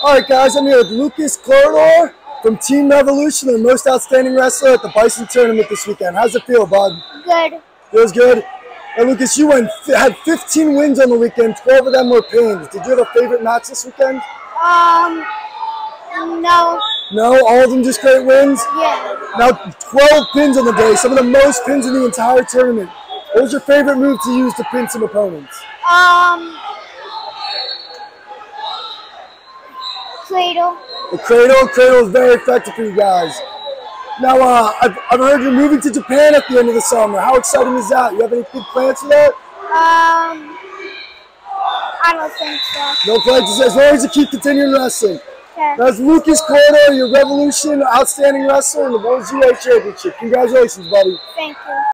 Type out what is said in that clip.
All right, guys, I'm here with Lucas Corredor from Team Revolution, the most outstanding wrestler at the Bison Tournament this weekend. How's it feel, bud? Good. Feels good. And Lucas, you went had 15 wins on the weekend. 12 of them were pins. Did you have a favorite match this weekend? Um, no. No, all of them just great wins. Yeah. Now 12 pins on the day, some of the most pins in the entire tournament. What was your favorite move to use to pin some opponents? Um, cradle. The cradle, cradle is very effective for you guys. Now, uh, I've, I've heard you're moving to Japan at the end of the summer. How exciting is that? You have any big plans for that? Um, I don't think so. No plans, as long as you keep continuing wrestling. Okay. That's Lucas Corredor, your Revolution Outstanding Wrestler in the World UA Championship. Congratulations, buddy. Thank you.